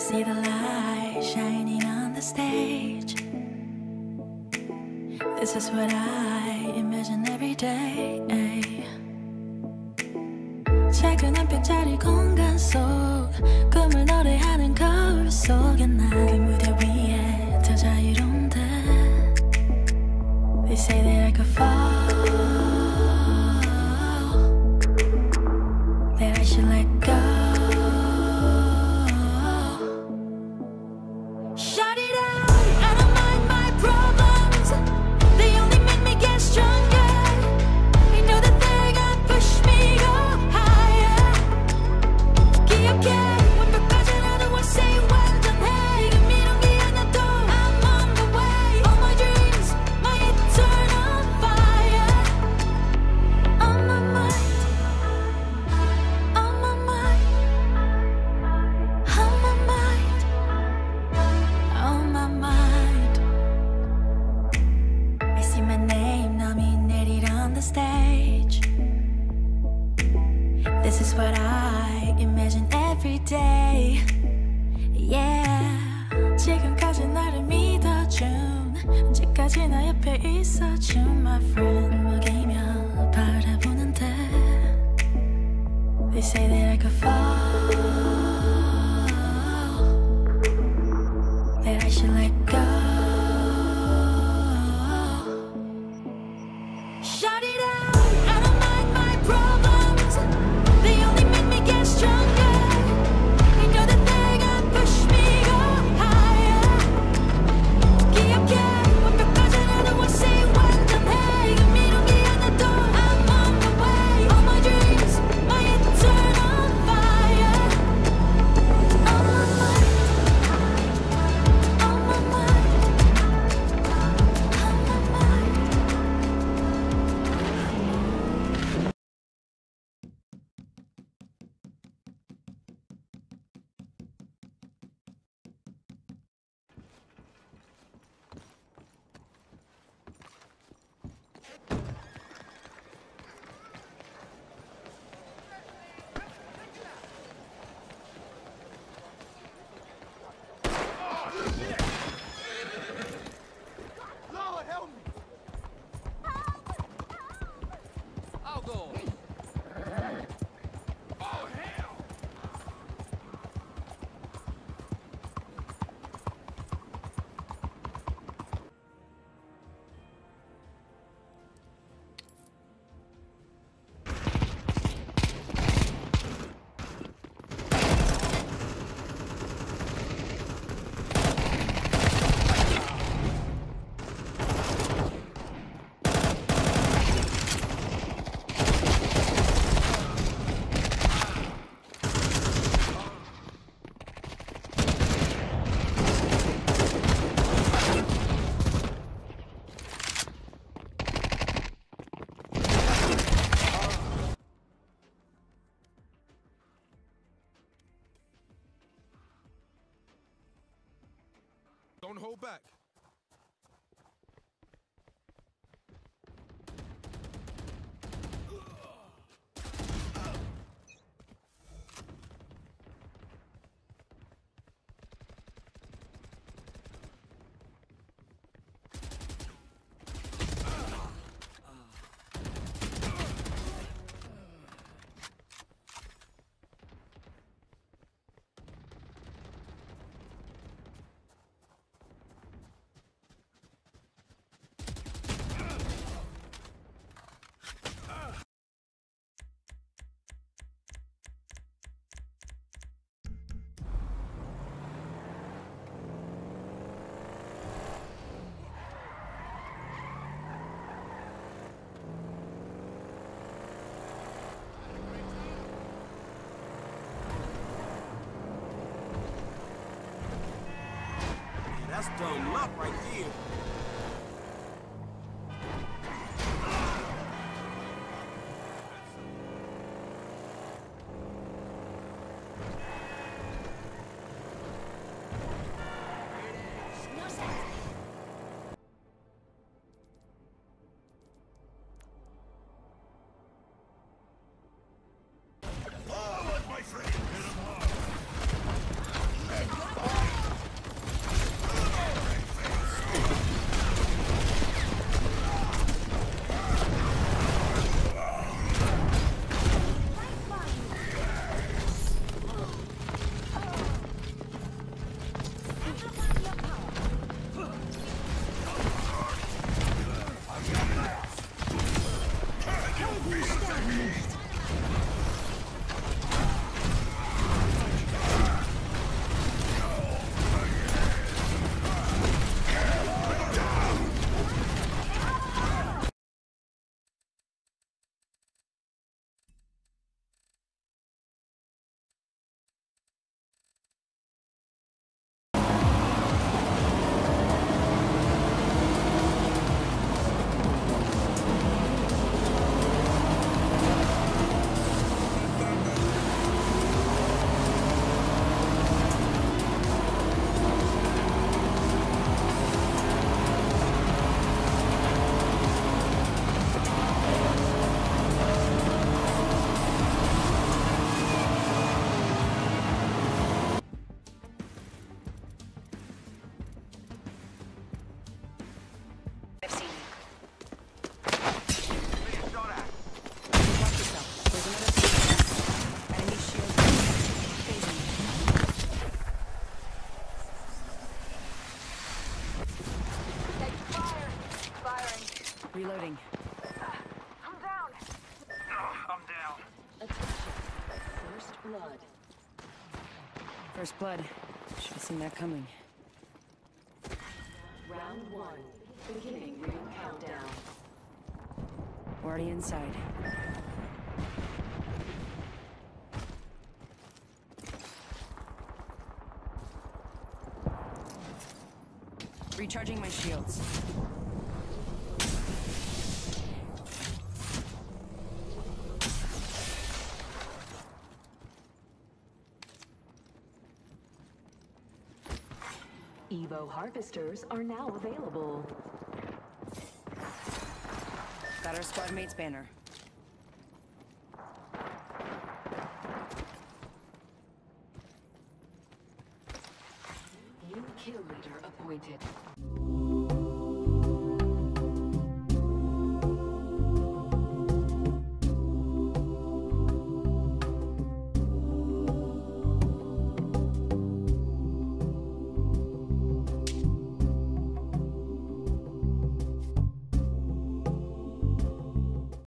see the light shining on the stage. This is what I imagine every day. 작은 한 뼘짜리 공간 속. what I imagine every day. Yeah. 지금까지 나를 믿어준 언제까지 나 옆에 있어준 my friend. 먹이며 바라보는데 They say that I could fall. That I should let go. Don't hold back. done. Not right here. Reloading. I'm down! Oh, I'm down. Attention. First blood. First blood. Should have seen that coming. Round one. Beginning ring countdown. Already inside. Recharging my shields. Evo harvesters are now available. Got our squad mate's banner. New kill leader appointed.